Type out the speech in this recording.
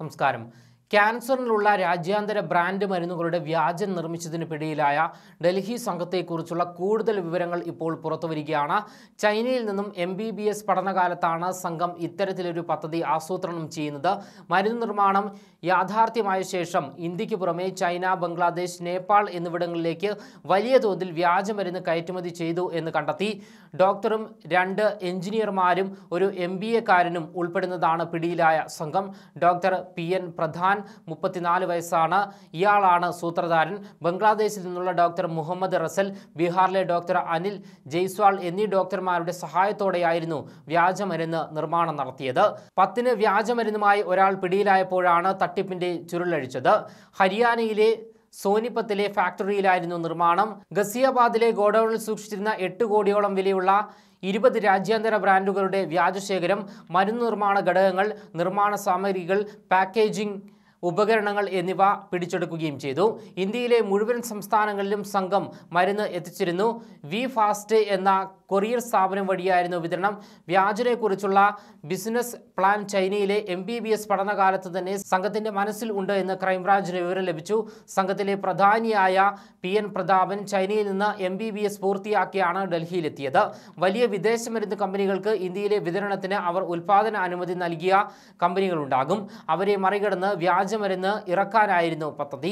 നമസ്കാരം. ക്യാൻസറിനുള്ള രാജ്യാന്തര ബ്രാൻഡ് മരുന്നുകളുടെ വ്യാജം നിർമ്മിച്ചതിന് പിടിയിലായ ഡൽഹി സംഘത്തെക്കുറിച്ചുള്ള കൂടുതൽ വിവരങ്ങൾ ഇപ്പോൾ പുറത്തുവരികയാണ്. ചൈനയിൽ നിന്നും എം ബി ബി എസ് പഠനകാലത്താണ് സംഘം ഇത്തരത്തിലൊരു പദ്ധതി ആസൂത്രണം ചെയ്യുന്നത്. മരുന്ന് നിർമ്മാണം യാഥാർത്ഥ്യമായ ശേഷം ഇന്ത്യയ്ക്ക് പുറമെ ചൈന ബംഗ്ലാദേശ് നേപ്പാൾ എന്നിവിടങ്ങളിലേക്ക് വലിയ തോതിൽ വ്യാജമരുന്ന് കയറ്റുമതി ചെയ്തു എന്ന് കണ്ടെത്തി. ഡോക്ടറും രണ്ട് എഞ്ചിനീയർമാരും ഒരു എം ബി എക്കാരനും ഉൾപ്പെടുന്നതാണ് പിടിയിലായ സംഘം. ഡോക്ടർ പി എൻ പ്രധാൻ മുപ്പത്തിനാല് വയസ്സാണ്. ഇയാളാണ് സൂത്രധാരൻ. ബംഗ്ലാദേശിൽ നിന്നുള്ള ഡോക്ടർ മുഹമ്മദ് റസൽ ബീഹാറിലെ ഡോക്ടർ അനിൽ ജയ്സ്വാൾ എന്നീ ഡോക്ടർമാരുടെ സഹായത്തോടെയായിരുന്നു വ്യാജമരുന്ന് നിർമ്മാണം നടത്തിയത്. പത്തിന് വ്യാജമരുന്നുമായി ഒരാൾ പിടിയിലായപ്പോഴാണ് തട്ടിപ്പിന്റെ ചുരുളഴിച്ചത്. ഹരിയാനയിലെ സോനിപ്പത്തിലെ ഫാക്ടറിയിലായിരുന്നു നിർമ്മാണം. ഗസിയാബാദിലെ ഗോഡൌണിൽ സൂക്ഷിച്ചിരുന്ന എട്ട് കോടിയോളം വിലയുള്ള ഇരുപത് രാജ്യാന്തര ബ്രാൻഡുകളുടെ വ്യാജശേഖരം മരുന്ന് നിർമ്മാണ ഘടകങ്ങൾ നിർമ്മാണ സാമഗ്രികൾ പാക്കേജിംഗ് ഉപകരണങ്ങൾ എന്നിവ പിടിച്ചെടുക്കുകയും ചെയ്തു. ഇന്ത്യയിലെ മുഴുവൻ സംസ്ഥാനങ്ങളിലും സംഘം മരുന്ന് എത്തിച്ചിരുന്നു. വി ഫാസ്റ്റ് എന്ന കൊറിയർ സ്ഥാപനം വഴിയായിരുന്നു വിതരണം. വ്യാജനെക്കുറിച്ചുള്ള ബിസിനസ് പ്ലാൻ ചൈനയിലെ എം ബി ബി എസ് പഠനകാലത്ത് തന്നെ സംഘത്തിന്റെ മനസ്സിൽ ഉണ്ട് എന്ന് ക്രൈംബ്രാഞ്ചിന് വിവരം ലഭിച്ചു. സംഘത്തിലെ പ്രധാനിയായ പി എൻ പ്രതാപൻ ചൈനയിൽ നിന്ന് എം ബി ബി എസ് പൂർത്തിയാക്കിയാണ് ഡൽഹിയിലെത്തിയത്. വലിയ വിദേശ മരുന്ന് കമ്പനികൾക്ക് ഇന്ത്യയിലെ വിതരണത്തിന് അവർ ഉൽപാദന അനുമതി നൽകിയ കമ്പനികളുണ്ടാകും. അവരെ മറികടന്ന് വ്യാജമരുന്ന് ഇറക്കാനായിരുന്നു പദ്ധതി.